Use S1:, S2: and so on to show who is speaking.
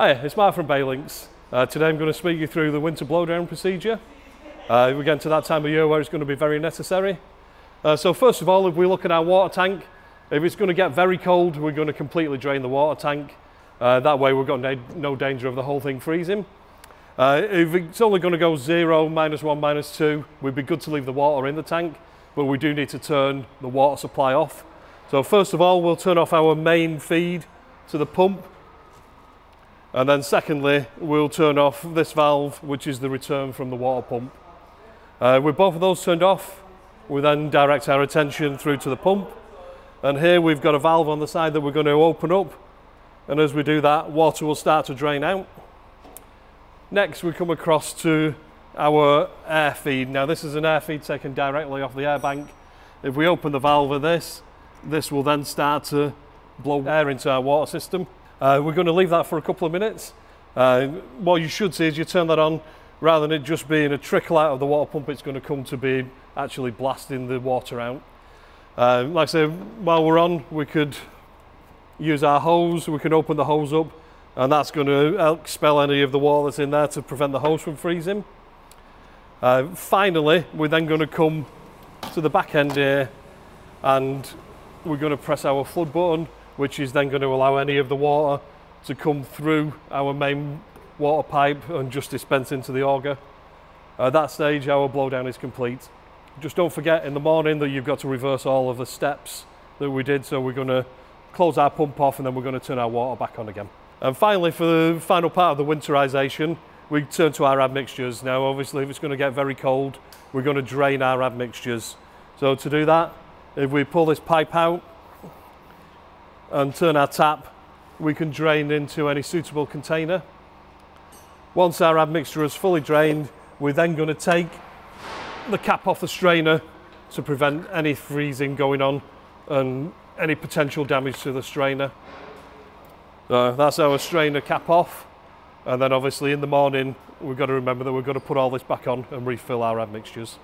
S1: Hi, it's Mark from Bay-Lynx. Uh, today I'm going to speak you through the winter blowdown procedure. Uh, we're getting to that time of year where it's going to be very necessary. Uh, so first of all, if we look at our water tank, if it's going to get very cold, we're going to completely drain the water tank. Uh, that way we've got no danger of the whole thing freezing. Uh, if it's only going to go zero, minus one, minus two, we'd be good to leave the water in the tank, but we do need to turn the water supply off. So first of all, we'll turn off our main feed to the pump and then secondly, we'll turn off this valve, which is the return from the water pump. Uh, with both of those turned off, we then direct our attention through to the pump. And here we've got a valve on the side that we're going to open up. And as we do that, water will start to drain out. Next, we come across to our air feed. Now this is an air feed taken directly off the air bank. If we open the valve of this, this will then start to blow air into our water system. Uh, we're going to leave that for a couple of minutes. Uh, what you should see is you turn that on, rather than it just being a trickle out of the water pump, it's going to come to be actually blasting the water out. Uh, like I say, while we're on, we could use our hose, we can open the hose up, and that's going to expel any of the water that's in there to prevent the hose from freezing. Uh, finally, we're then going to come to the back end here, and we're going to press our flood button which is then going to allow any of the water to come through our main water pipe and just dispense into the auger. At that stage, our blowdown is complete. Just don't forget in the morning that you've got to reverse all of the steps that we did. So we're going to close our pump off and then we're going to turn our water back on again. And finally, for the final part of the winterization, we turn to our admixtures. Now, obviously, if it's going to get very cold, we're going to drain our admixtures. So to do that, if we pull this pipe out, and turn our tap, we can drain into any suitable container. Once our admixture is fully drained, we're then going to take the cap off the strainer to prevent any freezing going on and any potential damage to the strainer. So that's our strainer cap off. And then obviously in the morning, we've got to remember that we've got to put all this back on and refill our admixtures.